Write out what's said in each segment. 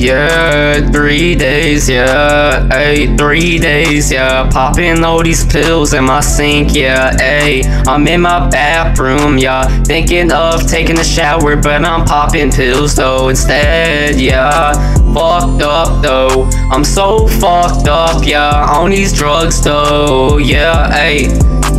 yeah, three days, yeah, hey, three days, yeah, popping all these pills in my sink, yeah, hey, I'm in my bathroom, yeah, thinking of taking a shower, but I'm popping pills though instead, yeah, fucked up though, I'm so fucked up, yeah, on these drugs though, yeah, hey,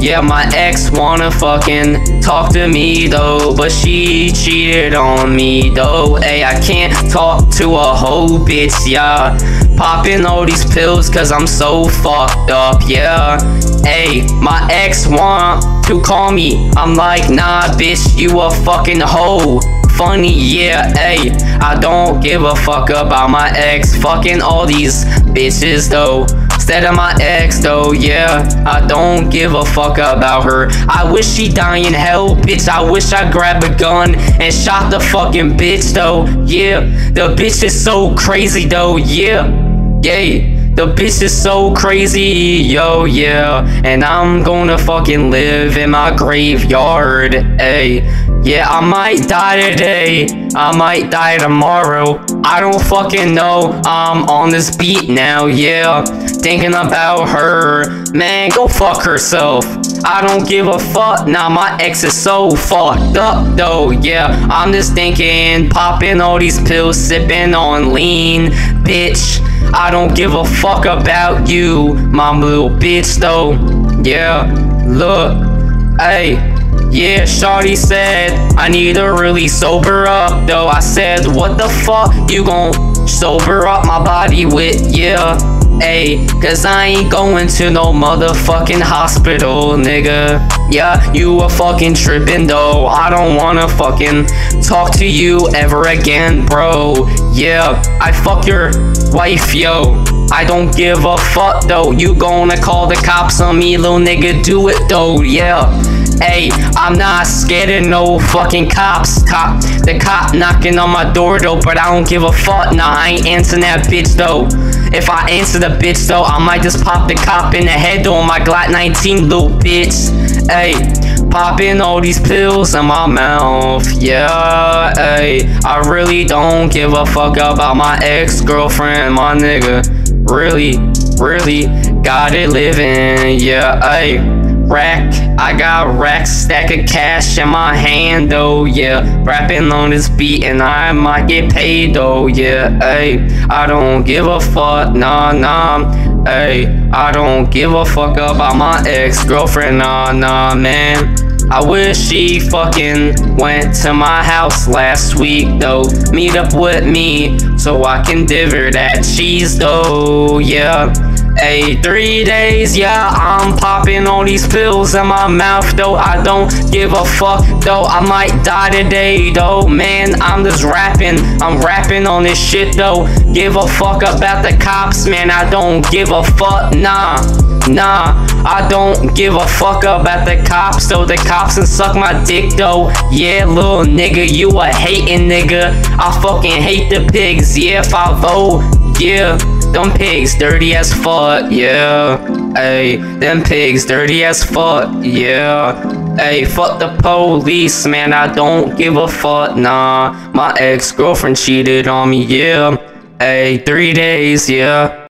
yeah, my ex wanna fucking talk to me though, but she cheated on me though. Hey, I can't talk to a hoe bitch, yeah. Popping all these pills cause I'm so fucked up, yeah. Hey, my ex want to call me. I'm like, nah, bitch, you a fucking hoe funny, yeah, hey I don't give a fuck about my ex Fucking all these bitches though Instead of my ex though, yeah I don't give a fuck about her I wish she die in hell, bitch I wish I grabbed a gun and shot the fucking bitch though, yeah The bitch is so crazy though, yeah Yeah the bitch is so crazy, yo, yeah. And I'm gonna fucking live in my graveyard, hey. Yeah, I might die today. I might die tomorrow. I don't fucking know. I'm on this beat now, yeah. Thinking about her. Man, go fuck herself. I don't give a fuck. Nah, my ex is so fucked up, though, yeah. I'm just thinking, popping all these pills, sipping on lean, bitch. I don't give a fuck about you, my little bitch, though. Yeah, look, hey. Yeah, Shawty said, I need to really sober up, though. I said, what the fuck you gon' sober up my body with, yeah. Ayy, cause I ain't going to no motherfucking hospital, nigga. Yeah, you a fucking trippin' though. I don't wanna fucking talk to you ever again, bro. Yeah, I fuck your wife, yo. I don't give a fuck though. You gonna call the cops on me, little nigga? Do it though, yeah. Hey, I'm not scared of no fucking cops. Cop, the cop knocking on my door though, but I don't give a fuck. Nah, I ain't answering that bitch though. If I answer the bitch though, I might just pop the cop in the head though. My Glock 19, little bitch. Hey, popping all these pills in my mouth. Yeah, hey, I really don't give a fuck about my ex-girlfriend, my nigga. Really, really got it living. Yeah, hey rack. I got racks, stack of cash in my hand, though, yeah. Rapping on this beat and I might get paid, though, yeah. Hey, I don't give a fuck, nah, nah. Hey, I don't give a fuck about my ex-girlfriend, nah, nah, man. I wish she fucking went to my house last week though Meet up with me so I can diver that cheese though, yeah Hey, three days, yeah, I'm popping all these pills in my mouth, though. I don't give a fuck, though. I might die today, though. Man, I'm just rapping. I'm rapping on this shit, though. Give a fuck about the cops, man. I don't give a fuck, nah. Nah, I don't give a fuck about the cops, though. The cops can suck my dick, though. Yeah, little nigga, you a hating nigga. I fucking hate the pigs, yeah, if I vote, yeah. Them pigs dirty as fuck, yeah. Hey, them pigs dirty as fuck, yeah. Hey, fuck the police, man, I don't give a fuck, nah. My ex-girlfriend cheated on me, yeah. Hey, three days, yeah.